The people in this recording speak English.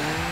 Bye.